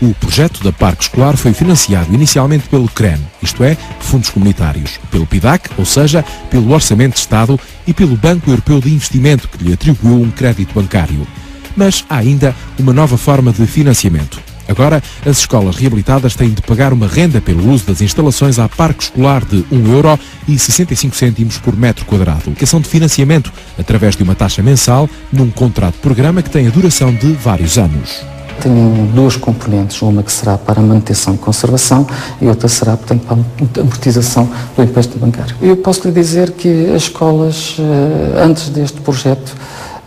O projeto da Parque Escolar foi financiado inicialmente pelo CREN, isto é, fundos comunitários, pelo PIDAC, ou seja, pelo Orçamento de Estado e pelo Banco Europeu de Investimento, que lhe atribuiu um crédito bancário. Mas há ainda uma nova forma de financiamento. Agora, as escolas reabilitadas têm de pagar uma renda pelo uso das instalações à parque escolar de 1 euro e 65 cêntimos por metro quadrado. Aplicação de financiamento através de uma taxa mensal num contrato de programa que tem a duração de vários anos. Tem duas componentes, uma que será para manutenção e conservação e outra será, portanto, para a amortização do empréstimo bancário. Eu posso lhe dizer que as escolas, eh, antes deste projeto,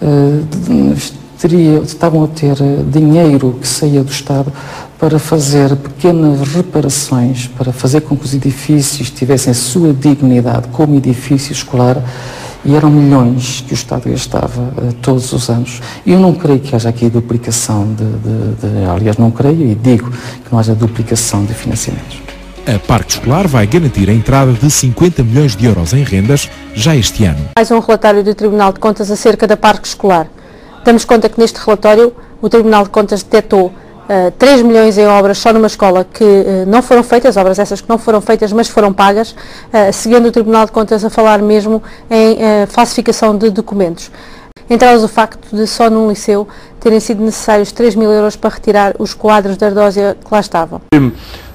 eh, teria, estavam a ter eh, dinheiro que saía do Estado para fazer pequenas reparações, para fazer com que os edifícios tivessem sua dignidade como edifício escolar e eram milhões que o Estado gastava uh, todos os anos. E eu não creio que haja aqui duplicação de, de, de, aliás, não creio e digo que não haja duplicação de financiamentos. A Parque Escolar vai garantir a entrada de 50 milhões de euros em rendas já este ano. Mais um relatório do Tribunal de Contas acerca da Parque Escolar. Damos conta que neste relatório o Tribunal de Contas detectou uh, 3 milhões em obras só numa escola que uh, não foram feitas, obras essas que não foram feitas, mas foram pagas, uh, seguindo o Tribunal de Contas a falar mesmo em uh, falsificação de documentos. Entramos o facto de só num liceu terem sido necessários 3 mil euros para retirar os quadros da ardósia que lá estavam.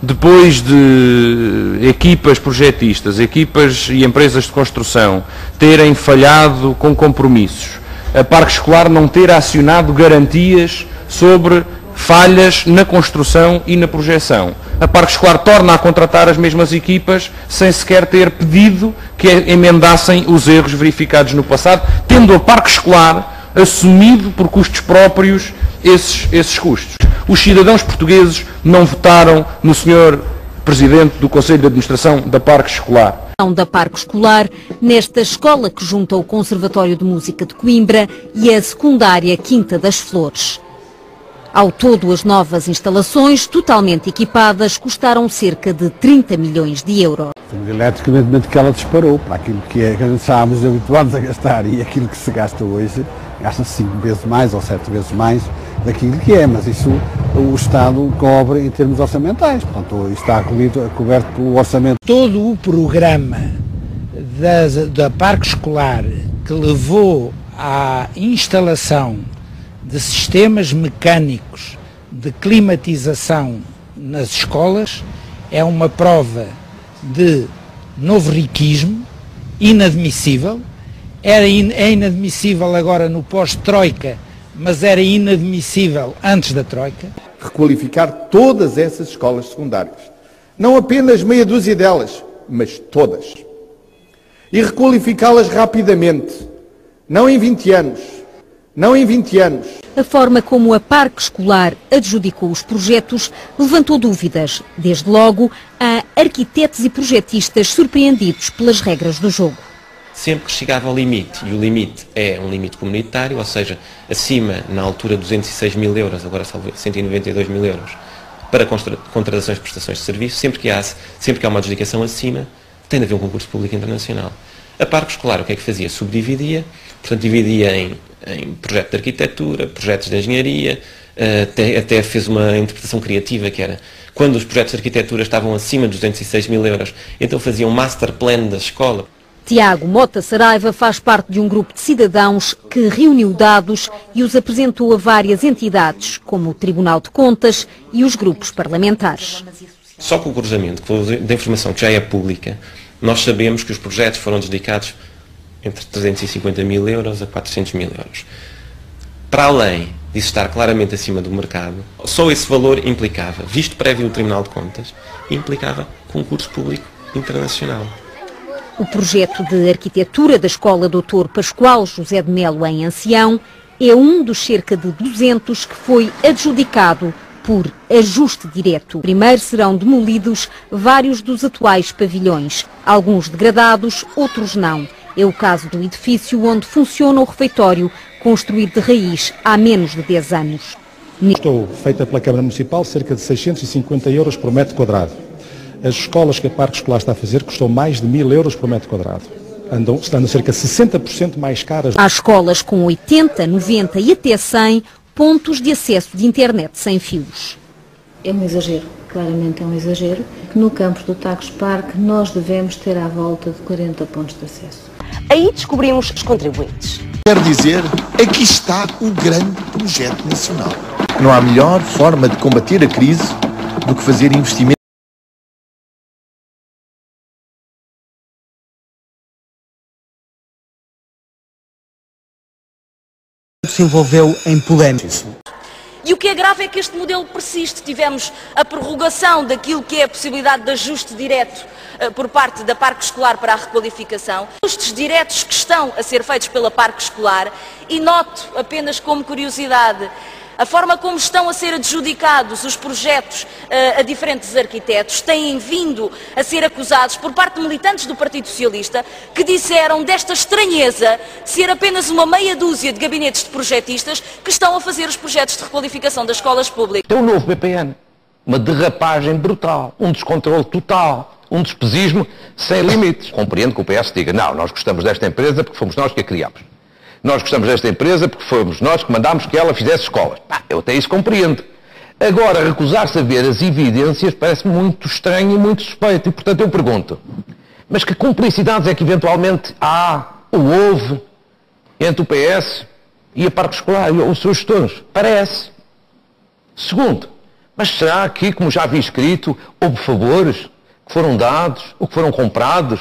Depois de equipas projetistas, equipas e empresas de construção terem falhado com compromissos, a Parque Escolar não ter acionado garantias sobre falhas na construção e na projeção. A Parque Escolar torna a contratar as mesmas equipas sem sequer ter pedido que emendassem os erros verificados no passado, tendo a Parque Escolar assumido por custos próprios esses, esses custos. Os cidadãos portugueses não votaram no senhor Presidente do Conselho de Administração da Parque Escolar da Parque Escolar, nesta escola que junta o Conservatório de Música de Coimbra e a secundária Quinta das Flores. Ao todo, as novas instalações, totalmente equipadas, custaram cerca de 30 milhões de euros. Eletricamente que ela disparou para aquilo que, é, que a gente estávamos habituados a gastar e aquilo que se gasta hoje, gasta-se cinco vezes mais ou sete vezes mais daquilo que é, mas isso o Estado cobre em termos orçamentais, portanto está coberto, coberto pelo orçamento. Todo o programa das, da Parque Escolar que levou à instalação de sistemas mecânicos de climatização nas escolas é uma prova de novo riquismo, inadmissível, era in, é inadmissível agora no pós-Troika mas era inadmissível antes da Troika. Requalificar todas essas escolas secundárias. Não apenas meia dúzia delas, mas todas. E requalificá-las rapidamente. Não em 20 anos. Não em 20 anos. A forma como a Parque Escolar adjudicou os projetos levantou dúvidas. Desde logo, há arquitetos e projetistas surpreendidos pelas regras do jogo sempre que chegava ao limite, e o limite é um limite comunitário, ou seja, acima, na altura, 206 mil euros, agora salvo 192 mil euros, para contratações de prestações de serviço, sempre que, há, sempre que há uma adjudicação acima, tem de haver um concurso público internacional. A Parque Escolar o que é que fazia? Subdividia, portanto dividia em, em projeto de arquitetura, projetos de engenharia, até, até fez uma interpretação criativa que era quando os projetos de arquitetura estavam acima de 206 mil euros, então fazia um master plan da escola. Tiago Mota Saraiva faz parte de um grupo de cidadãos que reuniu dados e os apresentou a várias entidades, como o Tribunal de Contas e os grupos parlamentares. Só com o cruzamento da informação que já é pública, nós sabemos que os projetos foram dedicados entre 350 mil euros a 400 mil euros. Para além disso estar claramente acima do mercado, só esse valor implicava, visto prévio do Tribunal de Contas, implicava concurso público internacional. O projeto de arquitetura da Escola Doutor Pascoal José de Melo em Ancião é um dos cerca de 200 que foi adjudicado por ajuste direto. Primeiro serão demolidos vários dos atuais pavilhões, alguns degradados, outros não. É o caso do edifício onde funciona o refeitório, construído de raiz há menos de 10 anos. Estou feita pela Câmara Municipal cerca de 650 euros por metro quadrado. As escolas que a Parque Escolar está a fazer custam mais de mil euros por metro quadrado. Andam, estando cerca de 60% mais caras. Há escolas com 80, 90 e até 100 pontos de acesso de internet sem fios. É um exagero, claramente é um exagero. No campus do Tagus Park nós devemos ter à volta de 40 pontos de acesso. Aí descobrimos os contribuintes. Quero dizer, aqui está o grande projeto nacional. Não há melhor forma de combater a crise do que fazer investimento. se envolveu em polémicas. E o que é grave é que este modelo persiste. Tivemos a prorrogação daquilo que é a possibilidade de ajuste direto uh, por parte da Parque Escolar para a requalificação. Ajustes diretos que estão a ser feitos pela Parque Escolar e noto apenas como curiosidade a forma como estão a ser adjudicados os projetos uh, a diferentes arquitetos têm vindo a ser acusados por parte de militantes do Partido Socialista que disseram desta estranheza de ser apenas uma meia dúzia de gabinetes de projetistas que estão a fazer os projetos de requalificação das escolas públicas. É o novo BPN. Uma derrapagem brutal, um descontrole total, um despesismo sem limites. Compreendo que o PS diga, não, nós gostamos desta empresa porque fomos nós que a criamos. Nós gostamos desta empresa porque fomos nós que mandámos que ela fizesse escolas. Pá, eu até isso compreendo. Agora, recusar-se a ver as evidências parece muito estranho e muito suspeito. E, portanto, eu pergunto, mas que cumplicidades é que eventualmente há ou houve entre o PS e a parte escolar e os seus gestores? Parece. Segundo, mas será que, como já vi escrito, houve favores que foram dados ou que foram comprados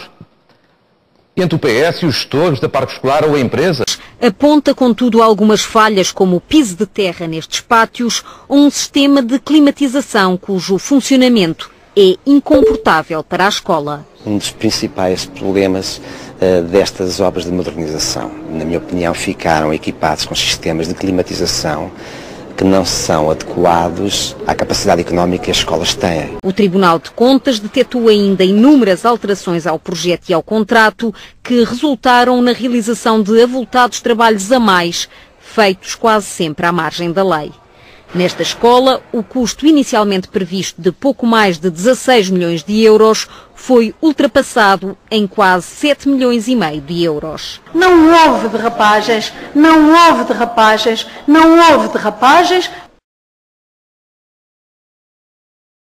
entre o PS e os gestores da parte escolar ou a empresa? Aponta, contudo, algumas falhas, como o piso de terra nestes pátios ou um sistema de climatização cujo funcionamento é incomportável para a escola. Um dos principais problemas uh, destas obras de modernização, na minha opinião, ficaram equipados com sistemas de climatização que não são adequados à capacidade económica que as escolas têm. O Tribunal de Contas detectou ainda inúmeras alterações ao projeto e ao contrato que resultaram na realização de avultados trabalhos a mais, feitos quase sempre à margem da lei. Nesta escola, o custo inicialmente previsto de pouco mais de 16 milhões de euros foi ultrapassado em quase 7 milhões e meio de euros. Não houve derrapagens, não houve derrapagens, não houve derrapagens,